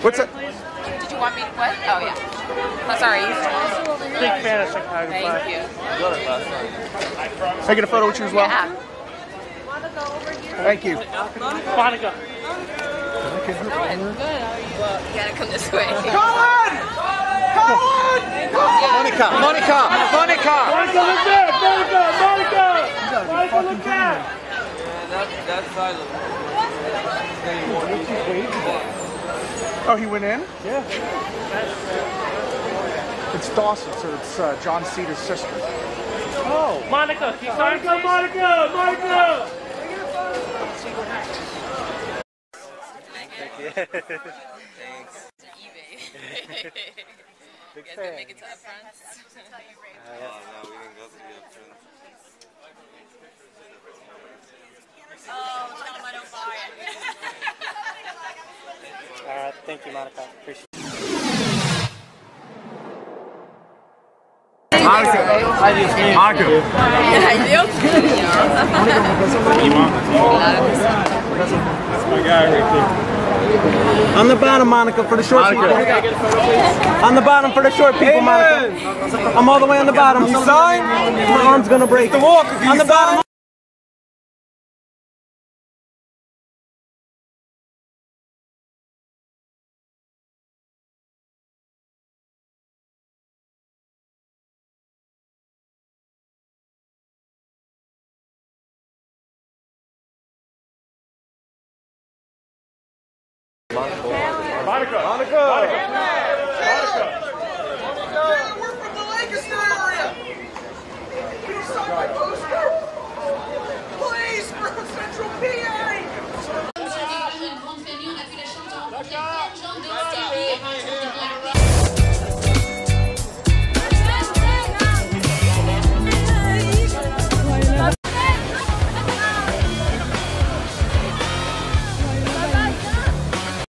What's that? Did you want me to what? Oh yeah. Oh, sorry. Big fan of Chicago Thank Fire. you. Can I get a photo with you as well? Yeah. Thank you. Monica. Good. Good. How you? You gotta come this way. Come on! Come on! Monica, Monica, Monica. Monica, look back! Monica! Monica! Monica, look back! Oh, he went in? Yeah. It's Dawson, so it's uh, Jon Seda's sister. Oh. Monica, can you sign Monica, Monica! Monica! eBay. Big You guys gonna make it to upfront? oh, thank you, Monica. Appreciate it. Monica. Monica. On the bottom, Monica, for the short people. On the bottom for the short people, Monica. I'm all the way on the bottom. You sign? My arm's gonna break. on the bottom. Monica! Monica! Monica! We're